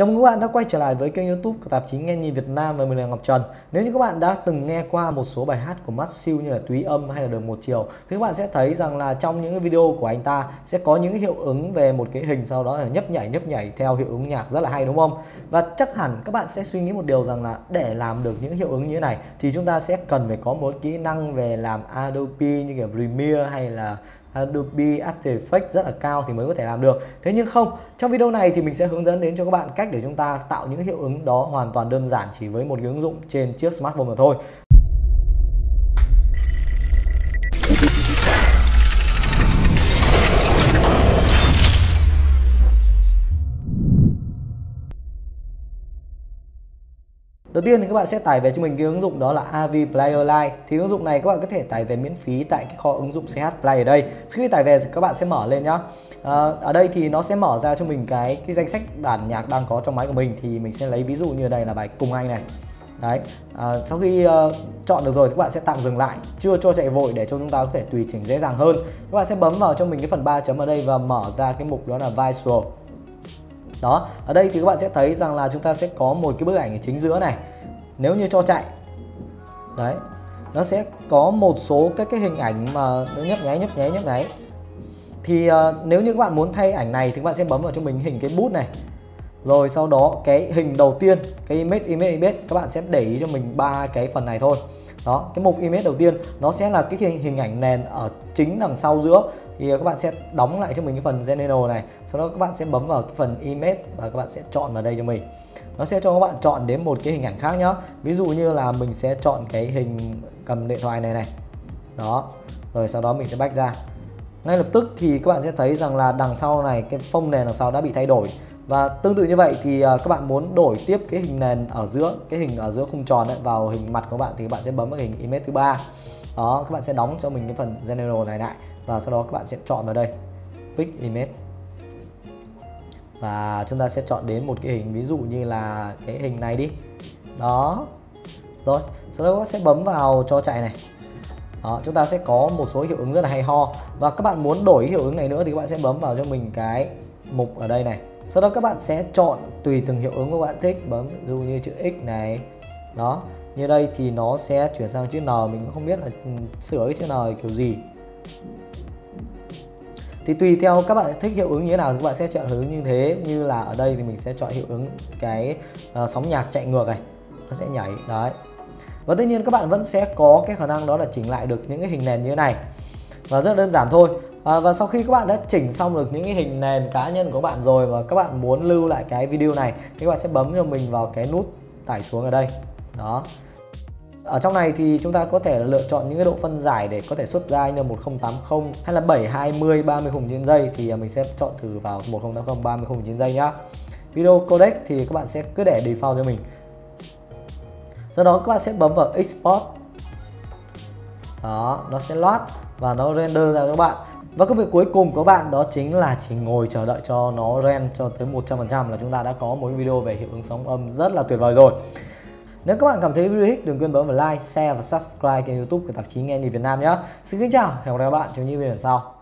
Chào mừng các bạn đã quay trở lại với kênh youtube của tạp chí Nghe Nhìn Việt Nam và mình là Ngọc Trần, Nếu như các bạn đã từng nghe qua một số bài hát của Matt Siêu như là Túy Âm hay là Đường Một Chiều, Thì các bạn sẽ thấy rằng là trong những video của anh ta sẽ có những hiệu ứng về một cái hình sau đó là nhấp nhảy nhấp nhảy theo hiệu ứng nhạc rất là hay, đúng không? Và chắc hẳn các bạn sẽ suy nghĩ một điều rằng là để làm được những hiệu ứng như thế này thì chúng ta sẽ cần phải có một kỹ năng về làm Adobe như kiểu Premiere hay là Adobe After Effects rất là cao thì mới có thể làm được. Thế nhưng không, trong video này thì mình sẽ hướng dẫn đến cho các bạn cách để chúng ta tạo những hiệu ứng đó hoàn toàn đơn giản chỉ với một cái ứng dụng trên chiếc smartphone mà thôi. Đầu tiên thì các bạn sẽ tải về cho mình cái ứng dụng đó là AV Player Lite. Thì ứng dụng này các bạn có thể tải về miễn phí tại cái kho ứng dụng CH Play ở đây. Sau khi tải về thì các bạn sẽ mở lên nhá. À, ở đây thì nó sẽ mở ra cho mình cái cái danh sách bản nhạc đang có trong máy của mình thì mình sẽ lấy ví dụ như đây là bài Cùng Anh này. Đấy, à, sau khi uh, chọn được rồi thì các bạn sẽ tạm dừng lại, chưa cho chạy vội để cho chúng ta có thể tùy chỉnh dễ dàng hơn. Các bạn sẽ bấm vào cho mình cái phần 3 chấm ở đây và mở ra cái mục đó là Visual đó ở đây thì các bạn sẽ thấy rằng là chúng ta sẽ có một cái bức ảnh ở chính giữa này. Nếu như cho chạy đấy nó sẽ có một số các cái hình ảnh mà nó nhấp nháy nhấp nháy nhấp nháy. Thì uh, nếu như các bạn muốn thay ảnh này thì các bạn sẽ bấm vào cho mình hình cái bút này. Rồi sau đó cái hình đầu tiên cái image image image các bạn sẽ để ý cho mình ba cái phần này thôi đó, cái mục image đầu tiên, nó sẽ là cái hình ảnh nền ở chính đằng sau giữa. Thì ờ, các bạn sẽ đóng lại cho mình cái phần general này, sau đó các bạn sẽ bấm vào cái phần image và các bạn sẽ chọn vào đây cho mình. Nó sẽ cho các bạn chọn đến một cái hình ảnh khác nhá. Ví dụ như là mình sẽ chọn cái hình cầm điện thoại này này. Đó, rồi sau đó mình sẽ bách ra. Ngay lập tức thì các bạn sẽ thấy rằng là đằng sau này, cái phông nền đằng sau đã bị thay đổi và tương tự như vậy thì à, các bạn muốn đổi tiếp cái hình nền ở giữa cái hình ở giữa khung tròn ấy, vào hình mặt của bạn thì các bạn sẽ bấm vào hình image thứ ba. Đó các bạn sẽ đóng cho mình cái phần general này lại và sau đó các bạn sẽ chọn vào đây pick image. Và chúng ta sẽ chọn đến một cái hình ví dụ như là cái hình này đi. Đó. Rồi sau đó sẽ bấm vào cho chạy này. Đó, chúng ta sẽ có một số hiệu ứng rất là hay ho. Và các bạn muốn đổi hiệu ứng này nữa thì các bạn sẽ bấm vào cho mình cái mục ở đây này sau đó các bạn sẽ chọn tùy từng hiệu ứng của bạn thích. Bấm dù dụ như chữ x này. Đó như đây thì nó sẽ chuyển sang chữ n mình cũng không biết là sửa cái chữ n kiểu gì. Thì tùy theo các bạn thích hiệu ứng như thế nào thì các bạn sẽ chọn hiệu ứng như thế. Như là ở đây thì mình sẽ chọn hiệu ứng cái uh, sóng nhạc chạy ngược này. Nó sẽ nhảy đấy. Và tất nhiên các bạn vẫn sẽ có cái khả năng đó là chỉnh lại được những cái hình nền như thế này và rất đơn giản thôi. À, và sau khi các bạn đã chỉnh xong được những cái hình nền cá nhân của bạn rồi và các bạn muốn lưu lại cái video này thì các bạn sẽ bấm cho mình vào cái nút tải xuống ở đây. Đó. Ở trong này thì chúng ta có thể lựa chọn những cái độ phân giải để có thể xuất ra như 1080 hay là 720 30 khung trên giây thì à, mình sẽ chọn thử vào 1080 30 khung trên giây nhá. Video codec thì các bạn sẽ cứ để default cho mình. Sau đó các bạn sẽ bấm vào export đó nó sẽ loát và nó render ra các bạn và công việc cuối cùng của bạn đó chính là chỉ ngồi chờ đợi cho nó render cho tới 100% là chúng ta đã có một video về hiệu ứng sóng âm rất là tuyệt vời rồi nếu các bạn cảm thấy video hích đừng quên bấm vào like, share và subscribe kênh youtube của tạp chí Nghe Nhìn Việt Nam nhé. Xin kính chào, hẹn gặp lại các bạn trong những video lần sau.